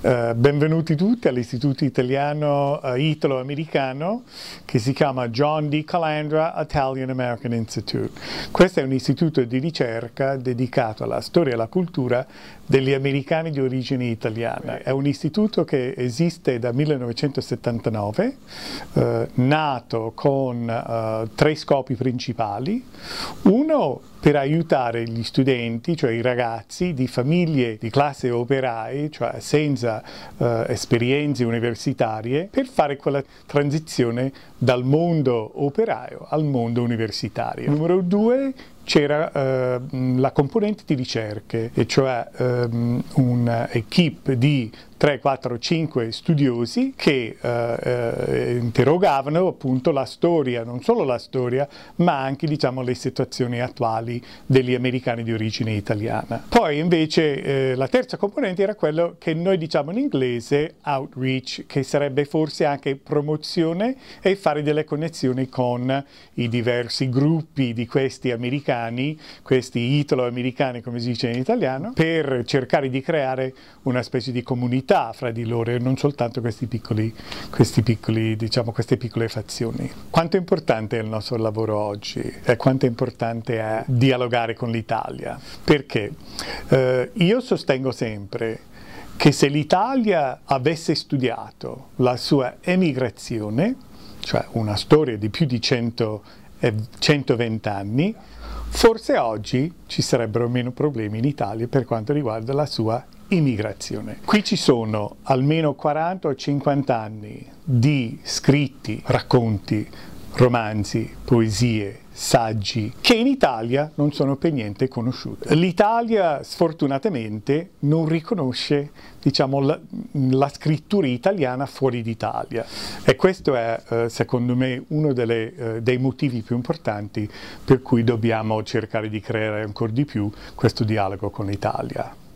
Uh, benvenuti tutti all'Istituto Italiano uh, Italo-Americano che si chiama John D. Calandra Italian American Institute. Questo è un istituto di ricerca dedicato alla storia e alla cultura degli americani di origine italiana. È un istituto che esiste da 1979, uh, nato con tre scopi principali. Uno per aiutare gli studenti, cioè i ragazzi di famiglie di classe operai, cioè senza eh, esperienze universitarie, per fare quella transizione dal mondo operaio al mondo universitario. Numero due, c'era eh, la componente di ricerche, e cioè ehm, un'equipe di 3, 4, 5 studiosi che eh, eh, interrogavano appunto la storia, non solo la storia, ma anche diciamo, le situazioni attuali degli americani di origine italiana. Poi invece eh, la terza componente era quello che noi diciamo in inglese outreach, che sarebbe forse anche promozione e fare delle connessioni con i diversi gruppi di questi americani, questi italo-americani come si dice in italiano, per cercare di creare una specie di comunità fra di loro e non soltanto questi piccoli, questi piccoli, diciamo, queste piccole fazioni. Quanto è importante è il nostro lavoro oggi e quanto è importante è dialogare con l'Italia? Perché eh, io sostengo sempre che se l'Italia avesse studiato la sua emigrazione, cioè una storia di più di 100, eh, 120 anni, forse oggi ci sarebbero meno problemi in Italia per quanto riguarda la sua immigrazione. Qui ci sono almeno 40 o 50 anni di scritti, racconti, romanzi, poesie, saggi, che in Italia non sono per niente conosciuti. L'Italia sfortunatamente non riconosce diciamo, la, la, scrittura italiana fuori d'Italia e questo è eh, secondo me uno delle, eh, dei motivi più importanti per cui dobbiamo cercare di creare ancora di più questo dialogo con l'Italia.